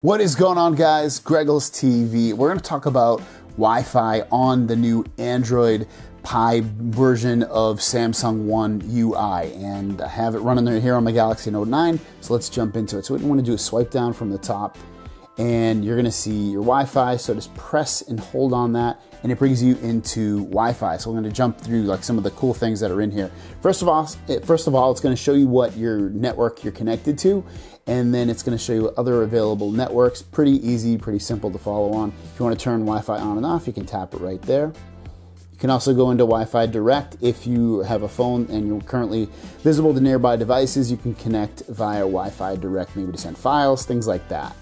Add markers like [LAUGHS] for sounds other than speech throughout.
What is going on, guys? Greggles TV. We're going to talk about Wi Fi on the new Android Pie version of Samsung One UI. And I have it running here on my Galaxy Note 9. So let's jump into it. So, what you want to do is swipe down from the top, and you're going to see your Wi Fi. So, just press and hold on that, and it brings you into Wi-Fi. So we're going to jump through like some of the cool things that are in here. First of all, first of all, it's going to show you what your network you're connected to, and then it's going to show you other available networks. Pretty easy, pretty simple to follow on. If you want to turn Wi-Fi on and off, you can tap it right there. You can also go into Wi-Fi Direct if you have a phone and you're currently visible to nearby devices. You can connect via Wi-Fi Direct, maybe to send files, things like that.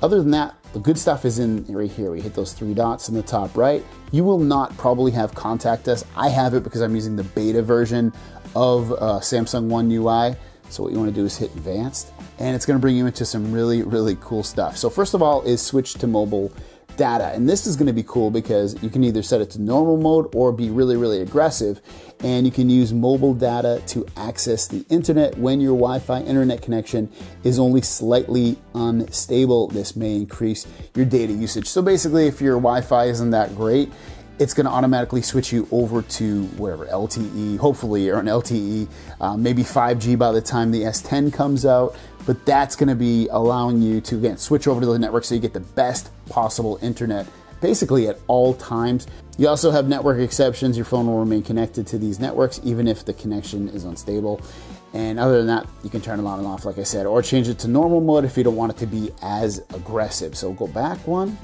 Other than that, the good stuff is in right here. We hit those three dots in the top right. You will not probably have contact us. I have it because I'm using the beta version of uh, Samsung One UI. So what you want to do is hit advanced and it's going to bring you into some really, really cool stuff. So first of all is switch to mobile data. And this is going to be cool because you can either set it to normal mode or be really, really aggressive. And you can use mobile data to access the internet when your Wi Fi internet connection is only slightly unstable. This may increase your data usage. So basically, if your Wi Fi isn't that great, it's going to automatically switch you over to whatever LTE, hopefully, or an LTE, uh, maybe 5G by the time the S10 comes out. But that's going to be allowing you to again switch over to the network so you get the best possible internet basically at all times. You also have network exceptions. Your phone will remain connected to these networks even if the connection is unstable. And other than that, you can turn it on and off, like I said, or change it to normal mode if you don't want it to be as aggressive. So go back one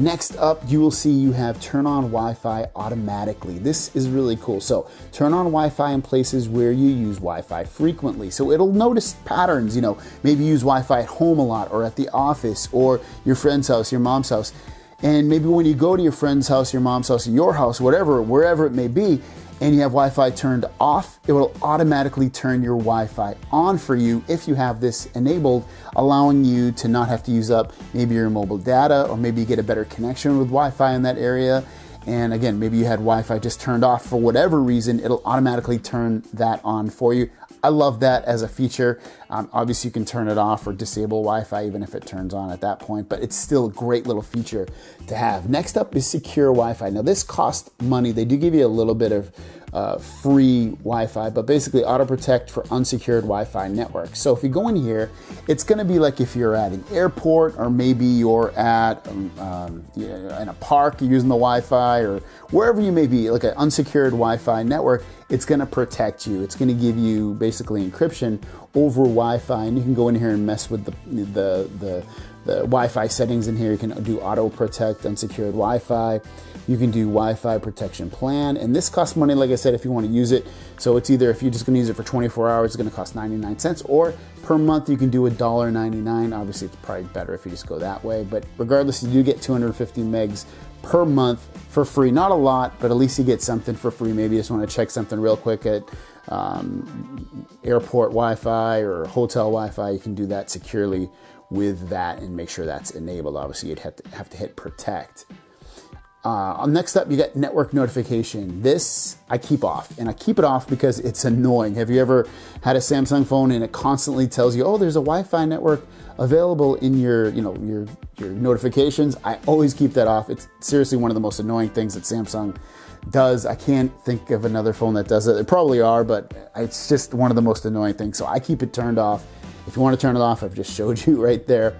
Next up, you will see you have turn on Wi-Fi automatically. This is really cool. So turn on Wi-Fi in places where you use Wi-Fi frequently. So it'll notice patterns, you know, maybe use Wi-Fi at home a lot or at the office or your friend's house, your mom's house. And maybe when you go to your friend's house, your mom's house, your house, whatever, wherever it may be, and you have Wi Fi turned off, it will automatically turn your Wi Fi on for you if you have this enabled, allowing you to not have to use up maybe your mobile data or maybe you get a better connection with Wi Fi in that area. And again, maybe you had Wi Fi just turned off for whatever reason, it'll automatically turn that on for you. I love that as a feature. Um, obviously, you can turn it off or disable Wi Fi even if it turns on at that point, but it's still a great little feature to have. Next up is secure Wi Fi. Now, this costs money. They do give you a little bit of uh, free Wi-Fi, but basically auto protect for unsecured Wi-Fi networks. So if you go in here, it's going to be like if you're at an airport or maybe you're at um, um, in a park using the Wi-Fi or wherever you may be, like an unsecured Wi-Fi network. It's going to protect you. It's going to give you basically encryption over Wi-Fi, and you can go in here and mess with the the the, the Wi-Fi settings in here. You can do auto protect unsecured Wi-Fi. You can do Wi-Fi protection plan, and this costs money, like I said, if you want to use it. So it's either if you're just going to use it for 24 hours, it's going to cost 99 cents, or per month you can do $1.99. Obviously, it's probably better if you just go that way. But regardless, you do get 250 megs per month for free. Not a lot, but at least you get something for free. Maybe you just want to check something real quick at um, airport Wi-Fi or hotel Wi-Fi. You can do that securely with that and make sure that's enabled. Obviously, you'd have to, have to hit protect. Uh, next up, you get network notification. This I keep off, and I keep it off because it's annoying. Have you ever had a Samsung phone and it constantly tells you, "Oh, there's a Wi-Fi network available in your, you know, your your notifications"? I always keep that off. It's seriously one of the most annoying things that Samsung does. I can't think of another phone that does it. There probably are, but it's just one of the most annoying things. So I keep it turned off. If you want to turn it off, I've just showed [LAUGHS] you right there.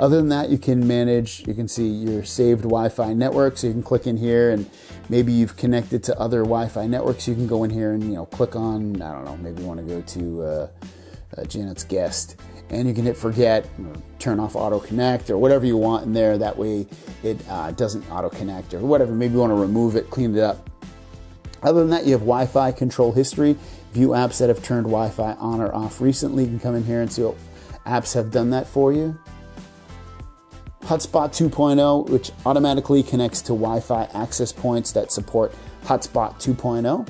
Other than that, you can manage, you can see your saved Wi Fi network. So you can click in here and maybe you've connected to other Wi Fi networks. You can go in here and, you know, click on, I don't know, maybe you want to go to uh, uh, Janet's guest. And you can hit forget, or turn off auto connect or whatever you want in there. That way it uh, doesn't auto connect or whatever. Maybe you want to remove it, clean it up. Other than that, you have Wi Fi control history. View apps that have turned Wi Fi on or off recently. You can come in here and see what apps have done that for you. Hotspot 2.0, which automatically connects to Wi Fi access points that support Hotspot 2.0.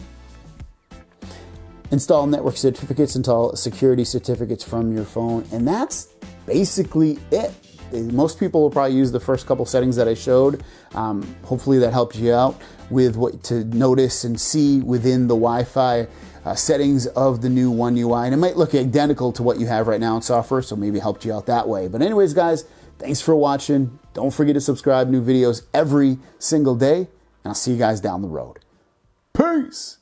Install network certificates, install security certificates from your phone, and that's basically it. Most people will probably use the first couple settings that I showed. Um, hopefully, that helps you out with what to notice and see within the Wi Fi uh, settings of the new One UI, and it might look identical to what you have right now in software, so maybe helped you out that way. But anyways, guys, thanks for watching. Don't forget to subscribe. New videos every single day, and I'll see you guys down the road. Peace.